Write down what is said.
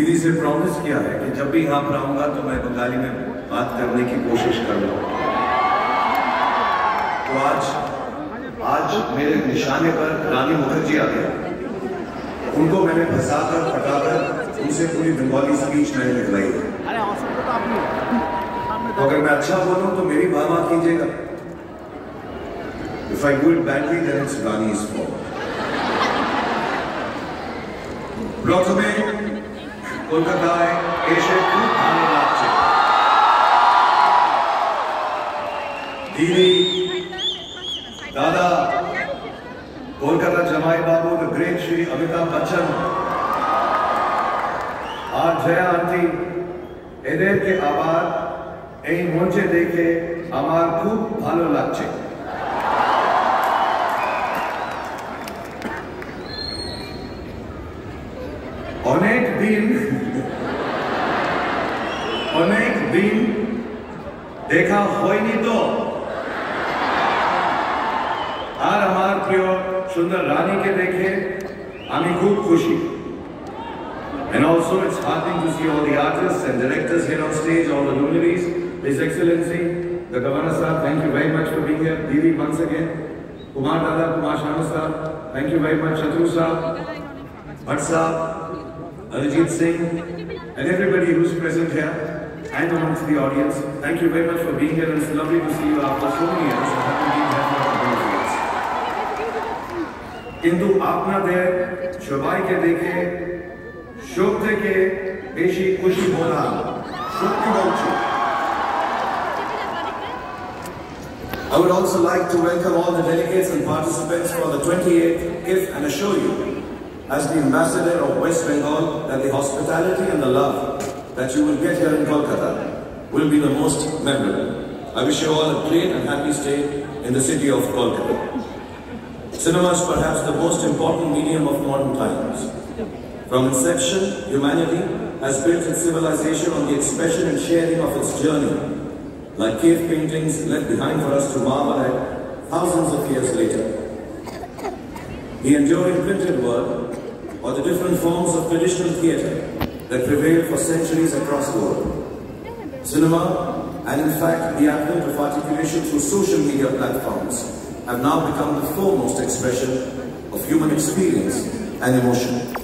दीदी से प्रॉमिस किया है कि जब भी यहाँ पर आऊँगा तो मैं बंगाली में बात करने की कोशिश करूँगा। तो आज आज मेरे निशाने पर रानी मुखर्जी आ गया उनको मैंने फंसा कर फटाकर उनसे पूरी बंगाली स्पीच मैंने निकलाई है। अगर मैं अच्छा बोलूँ तो मेरी बात माफ़ कीजिएगा। If I do it badly, then it's Rani's fault. Block में কলকাতায় এসে খুব ভালো লাগছে। দিদি, দাদা, কলকাতা জামাই বাবু গ্রেট শ্রী অমিতাভ বচ্চন আর জয়া আন্টি, এদেরকে আবার এই মঞ্চে দেখে আমার খুব ভালো লাগছে। অনেক দিন দিন দেখা হয়নি তো আর আমার প্রিয় সুন্দর রানীকে দেখে আমি খুব খুশি And also it's heartening to see all the artists and directors here on stage, all the luminaries, His Excellency, the Governor Sir, thank you very much for being here. Didi once again, Kumar Dada, Kumar Shanu Sir, thank you very much, Chatru Sir, Bhatt Sir, Arijit Singh, and everybody who's present here and amongst the audience. Thank you very much for being here and it's lovely to see you after so many years having been here for those years. কিন্তু আপনাদের সবাইকে দেখে সব থেকে বেশি খুশি হলাম I would also like to welcome all the delegates and participants for the 28th KIFF and assure you, as the ambassador of West Bengal, that the hospitality and the love that you will get here in Kolkata will be the most memorable. I wish you all a great and happy stay in the city of Kolkata. Cinema is perhaps the most important medium of modern times. From inception, humanity has built its civilization on the expression and sharing of its journey, like cave paintings left behind for us to marvel at thousands of years later. The enduring printed word, or the different forms of traditional theatre that prevailed for centuries across the world. Cinema, and in fact the advent of articulation through social media platforms, have now become the foremost expression of human experience and emotion.